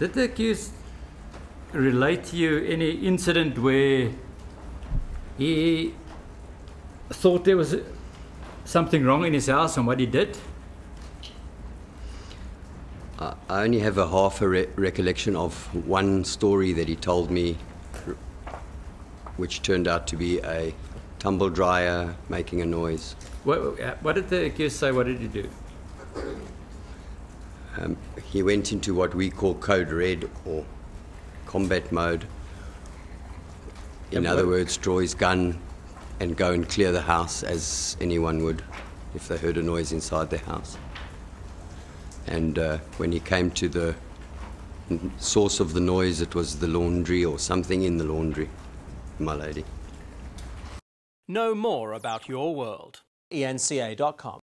Did the accused relate to you any incident where he thought there was something wrong in his house and what he did? I only have a half a re- recollection of one story that he told me, which turned out to be a tumble dryer making a noise. What, what did the accused say? What did he do? Um, he went into what we call code red or combat mode. In And other what- words, draw his gun and go and clear the house as anyone would if they heard a noise inside their house. And uh, when he came to the source of the noise, it was the laundry or something in the laundry, my lady. Know more about your world. enca.com.